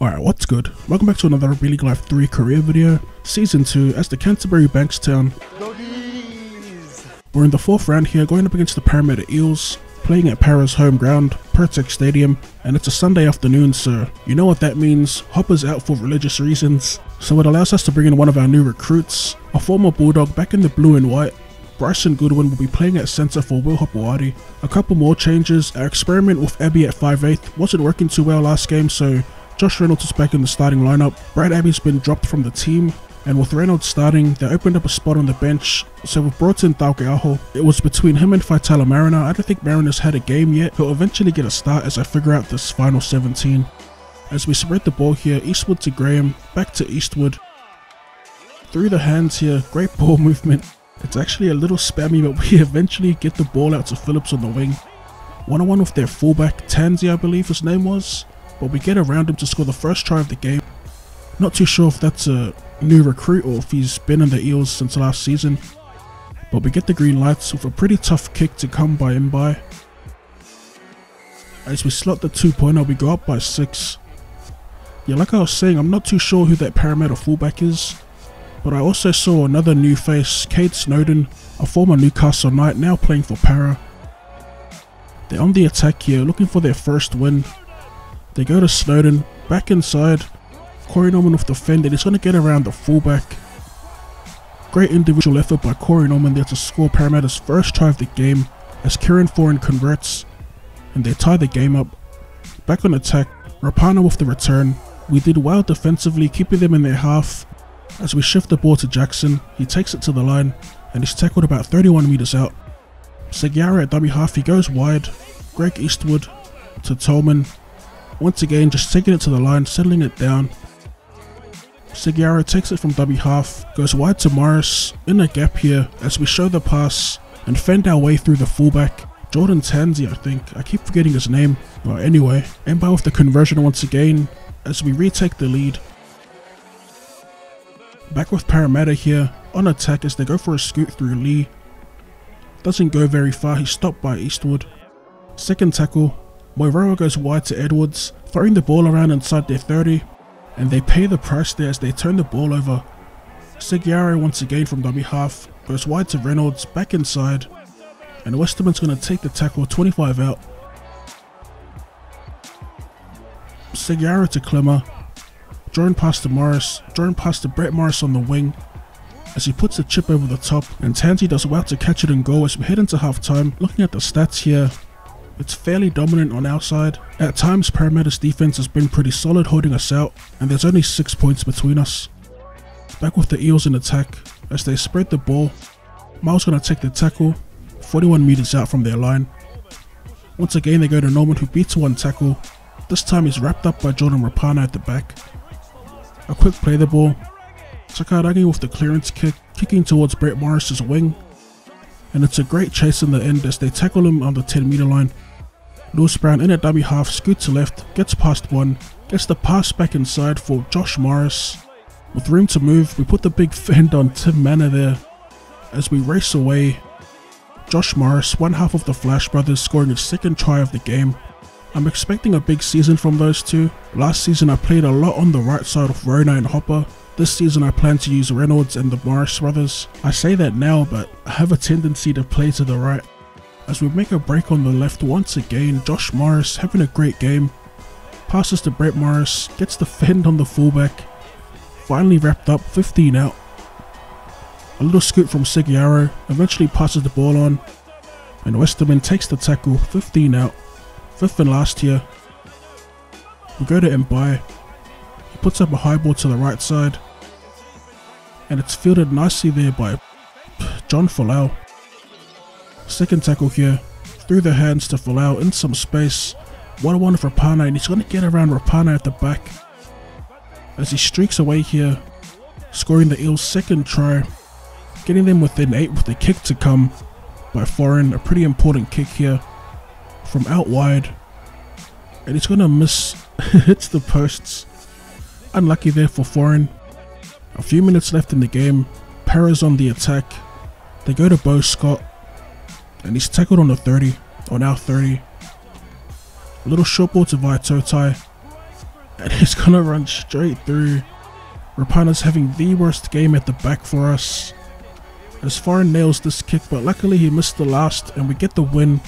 Alright, what's good? Welcome back to another League Live 3 career video, Season 2 as the Canterbury Bankstown. We're in the fourth round here, going up against the Parramatta Eels, playing at Para's home ground, Pirtek Stadium, and it's a Sunday afternoon, so you know what that means, Hopper's out for religious reasons, so it allows us to bring in one of our new recruits, a former Bulldog back in the blue and white, Bryson Goodwin will be playing at centre for Will Hopoate. A couple more changes, our experiment with Abbey at 5'8 wasn't working too well last game, so Josh Reynolds is back in the starting lineup. Brad Abbey's been dropped from the team, and with Reynolds starting, they opened up a spot on the bench, so we've brought in Taukei'aho. It was between him and Faitala Mariner. I don't think Mariner's had a game yet. He'll eventually get a start as I figure out this final 17. As we spread the ball here, Eastwood to Graham, back to Eastwood. Through the hands here, great ball movement. It's actually a little spammy, but we eventually get the ball out to Phillips on the wing. One on one with their fullback, Tansey I believe his name was, but we get around him to score the first try of the game. Not too sure if that's a new recruit or if he's been in the Eels since last season, but we get the green lights with a pretty tough kick to come by in by. As we slot the two pointer, we go up by 6. Yeah, like I was saying, I'm not too sure who that Parramatta fullback is, but I also saw another new face, Kade Snowden, a former Newcastle Knight now playing for Para. They're on the attack here, looking for their first win. They go to Snowden, back inside. Corey Norman with the fend, and he's going to get around the fullback. Great individual effort by Corey Norman there to score Parramatta's first try of the game as Kieran Foran converts, and they tie the game up. Back on attack, Rapana with the return. We did well defensively, keeping them in their half, as we shift the ball to Jackson, he takes it to the line and is tackled about 31 metres out. Seguiara at dummy half, he goes wide. Greg Eastwood to Tolman. Once again, just taking it to the line, settling it down. Seguiara takes it from W half, goes wide to Morris, in a gap here as we show the pass and fend our way through the fullback. Jordan Tansey, I think. I keep forgetting his name. Well, anyway, Mbye with the conversion once again as we retake the lead. Back with Parramatta here, on attack as they go for a scoot through Lee. Doesn't go very far, he's stopped by Eastwood. Second tackle, Moeroa goes wide to Edwards, throwing the ball around inside their 30, and they pay the price there as they turn the ball over. Seguiara once again from dummy half, goes wide to Reynolds, back inside, and Westerman's going to take the tackle 25 out. Seguiara to Klemmer, Jordan past to Morris, Jordan past to Brett Morris on the wing as he puts the chip over the top and Tansey does well to catch it and go as we head into half time. Looking at the stats here, it's fairly dominant on our side. At times Parramatta's defense has been pretty solid holding us out and there's only 6 points between us. Back with the Eels in attack as they spread the ball. Miles gonna take the tackle, 41 meters out from their line. Once again they go to Norman who beats one tackle. This time he's wrapped up by Jordan Rapana at the back. A quick play the ball. Sakaragi with the clearance kick, kicking towards Brett Morris's wing. And it's a great chase in the end as they tackle him on the 10 meter line. Lewis Brown in at dummy half, scoots to left, gets past one, gets the pass back inside for Josh Morris. With room to move, we put the big fend on Tim Mannah there. As we race away, Josh Morris, one half of the Flash brothers, scoring his second try of the game. I'm expecting a big season from those two. Last season I played a lot on the right side of Rona and Hopper. This season I plan to use Reynolds and the Morris brothers. I say that now but I have a tendency to play to the right. As we make a break on the left once again, Josh Morris having a great game. Passes to Brett Morris, gets the fend on the fullback. Finally wrapped up, 15 out. A little scoot from Seguiara, eventually passes the ball on. And Westerman takes the tackle, 15 out fifth and last here. We go to Mbye. He puts up a high ball to the right side. And it's fielded nicely there by John Folau. Second tackle here. Through the hands to Folau in some space. 1-1 for Rapana and he's going to get around Rapana at the back. As he streaks away here. Scoring the Eels' second try. Getting them within 8 with the kick to come by Foran, A pretty important kick here from out wide and he's gonna miss hits the posts unlucky there for Foran. a few minutes left in the game Para's on the attack they go to Beau Scott and he's tackled on the 30 on our 30 a little short ball to Vai Toutai and he's gonna run straight through. Rapana's having the worst game at the back for us. As Foran nails this kick, but luckily he missed the last, and we get the win.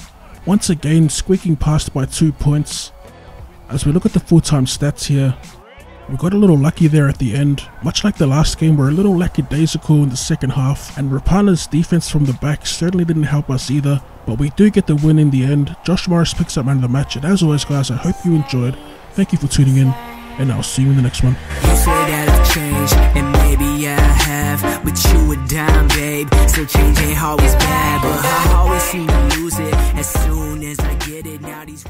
Once again, squeaking past by two points. As we look at the full-time stats here, we got a little lucky there at the end. Much like the last game, we're a little lackadaisical in the second half, and Rapana's defense from the back certainly didn't help us either, but we do get the win in the end. Josh Morris picks up man of the match, and as always guys, I hope you enjoyed. Thank you for tuning in, and I'll see you in the next one. You say that I've changed, and maybe I have, but you a dime, babe. So change ain't always bad, but I always seem to lose it as soon as I get it. Now these